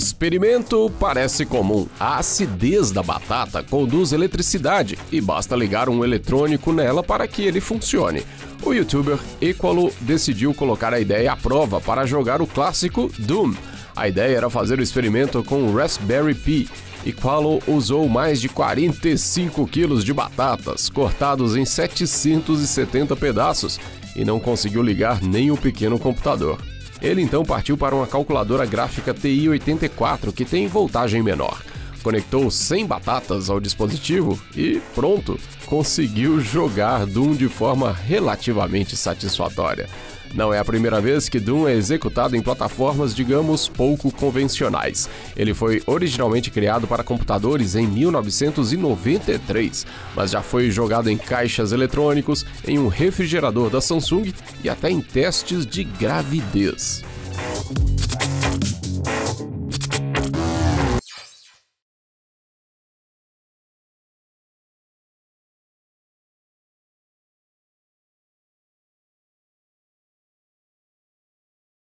experimento parece comum. A acidez da batata conduz eletricidade e basta ligar um eletrônico nela para que ele funcione. O youtuber Equalo decidiu colocar a ideia à prova para jogar o clássico Doom. A ideia era fazer o experimento com o Raspberry Pi. Equalo usou mais de 45 quilos de batatas, cortados em 770 pedaços, e não conseguiu ligar nem o pequeno computador. Ele então partiu para uma calculadora gráfica TI-84 que tem voltagem menor. Conectou 100 batatas ao dispositivo e pronto, conseguiu jogar Doom de forma relativamente satisfatória. Não é a primeira vez que Doom é executado em plataformas, digamos, pouco convencionais. Ele foi originalmente criado para computadores em 1993, mas já foi jogado em caixas eletrônicos, em um refrigerador da Samsung e até em testes de gravidez.